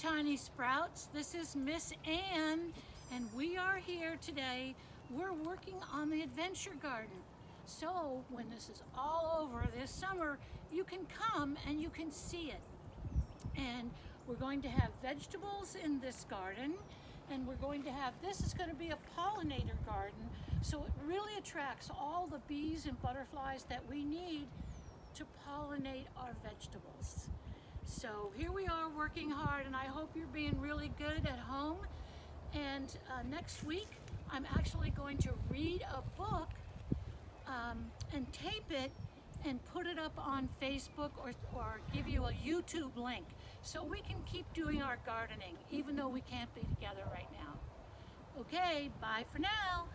Tiny Sprouts. This is Miss Ann, and we are here today. We're working on the Adventure Garden. So when this is all over this summer, you can come and you can see it. And we're going to have vegetables in this garden, and we're going to have, this is going to be a pollinator garden, so it really attracts all the bees and butterflies that we need to pollinate our vegetables. So here we are working hard and I hope you're being really good at home. And uh, next week, I'm actually going to read a book um, and tape it and put it up on Facebook or, or give you a YouTube link so we can keep doing our gardening even though we can't be together right now. Okay, bye for now.